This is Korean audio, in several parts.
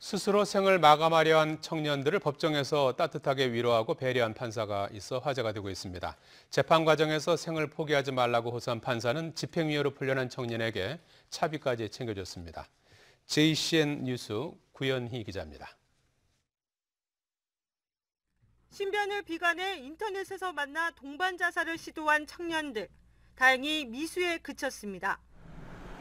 스스로 생을 마감하려 한 청년들을 법정에서 따뜻하게 위로하고 배려한 판사가 있어 화제가 되고 있습니다. 재판 과정에서 생을 포기하지 말라고 호소한 판사는 집행유예로 풀려난 청년에게 차비까지 챙겨줬습니다. JCN 뉴스 구현희 기자입니다. 신변을 비관해 인터넷에서 만나 동반 자살을 시도한 청년들. 다행히 미수에 그쳤습니다.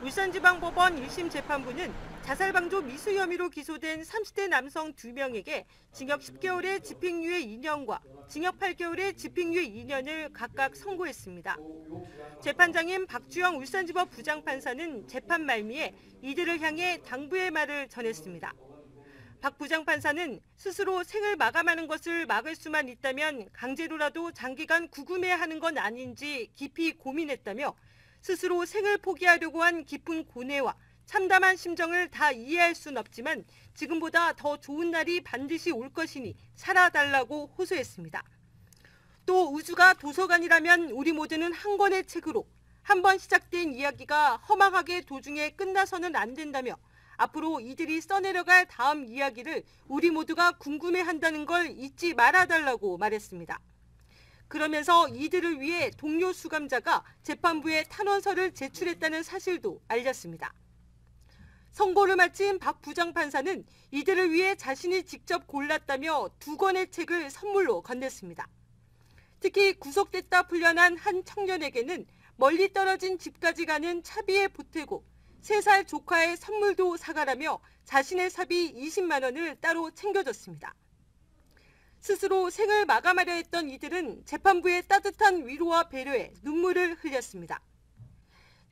울산지방법원 1심 재판부는 자살방조 미수 혐의로 기소된 30대 남성 2명에게 징역 10개월의 집행유예 2년과 징역 8개월의 집행유예 2년을 각각 선고했습니다. 재판장인 박주영 울산지법 부장판사는 재판 말미에 이들을 향해 당부의 말을 전했습니다. 박 부장판사는 스스로 생을 마감하는 것을 막을 수만 있다면 강제로라도 장기간 구금해야 하는 건 아닌지 깊이 고민했다며 스스로 생을 포기하려고 한 깊은 고뇌와 참담한 심정을 다 이해할 순 없지만 지금보다 더 좋은 날이 반드시 올 것이니 살아달라고 호소했습니다. 또 우주가 도서관이라면 우리 모두는 한 권의 책으로 한 번 시작된 이야기가 허망하게 도중에 끝나서는 안 된다며 앞으로 이들이 써내려갈 다음 이야기를 우리 모두가 궁금해한다는 걸 잊지 말아달라고 말했습니다. 그러면서 이들을 위해 동료 수감자가 재판부에 탄원서를 제출했다는 사실도 알렸습니다. 선고를 마친 박 부장판사는 이들을 위해 자신이 직접 골랐다며 두 권의 책을 선물로 건넸습니다. 특히 구속됐다 풀려난 한 청년에게는 멀리 떨어진 집까지 가는 차비에 보태고 3살 조카의 선물도 사가라며 자신의 사비 20만 원을 따로 챙겨줬습니다. 스스로 생을 마감하려 했던 이들은 재판부의 따뜻한 위로와 배려에 눈물을 흘렸습니다.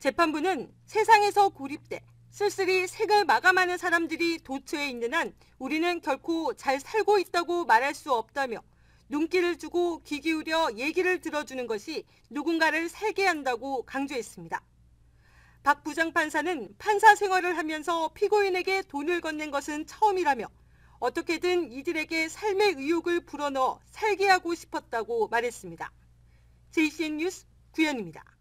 재판부는 세상에서 고립돼 쓸쓸히 생을 마감하는 사람들이 도처에 있는 한 우리는 결코 잘 살고 있다고 말할 수 없다며 눈길을 주고 귀 기울여 얘기를 들어주는 것이 누군가를 살게 한다고 강조했습니다. 박 부장판사는 판사 생활을 하면서 피고인에게 돈을 건넨 것은 처음이라며 어떻게든 이들에게 삶의 의욕을 불어넣어 살게 하고 싶었다고 말했습니다. JCN 뉴스 구현입니다.